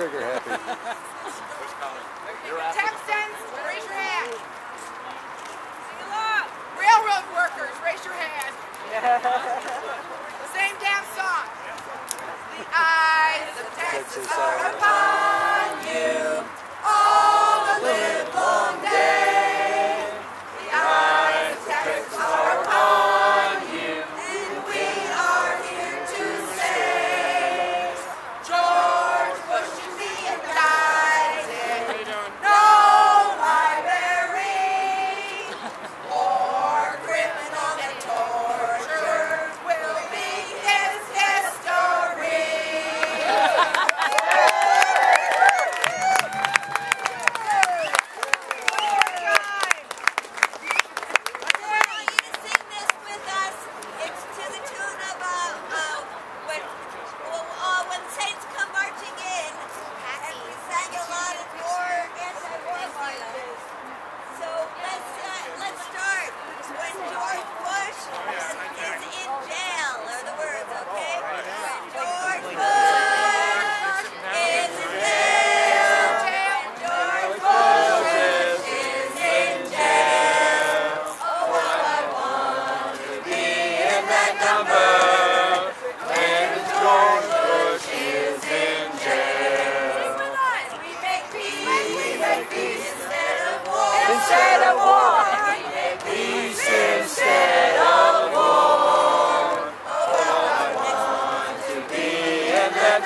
Trigger happy. Who's Texans, raise your hand. Railroad workers, raise your hand. the same damn song. The eyes of Texas are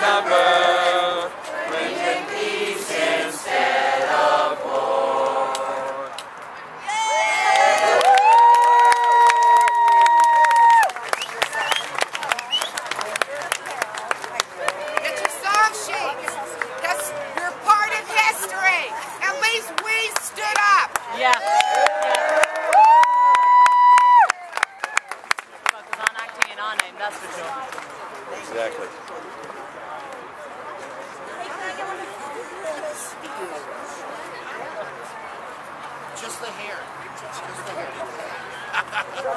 Number. my name, that's for sure. Exactly. Just the hair. Just the hair.